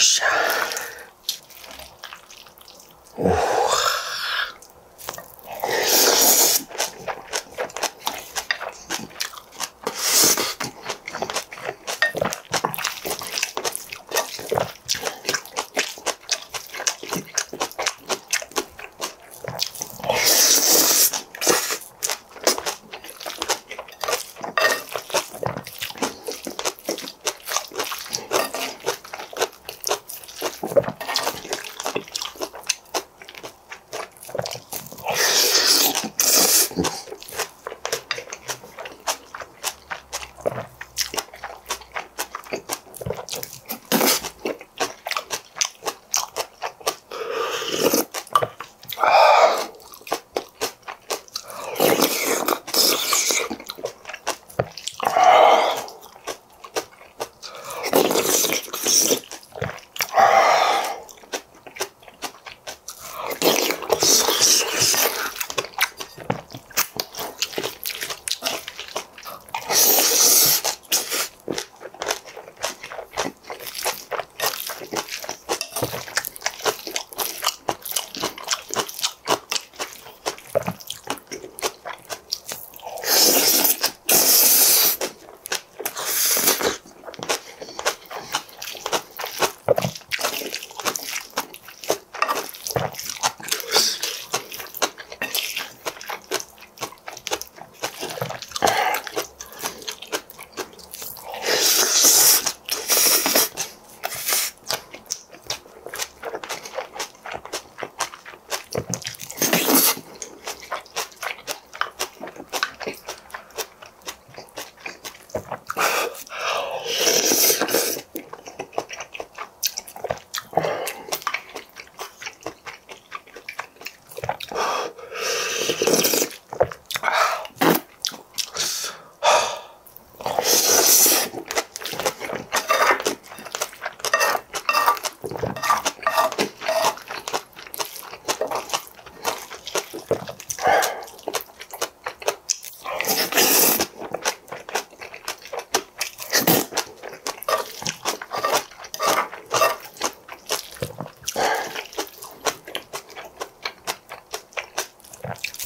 哎呀！podcast.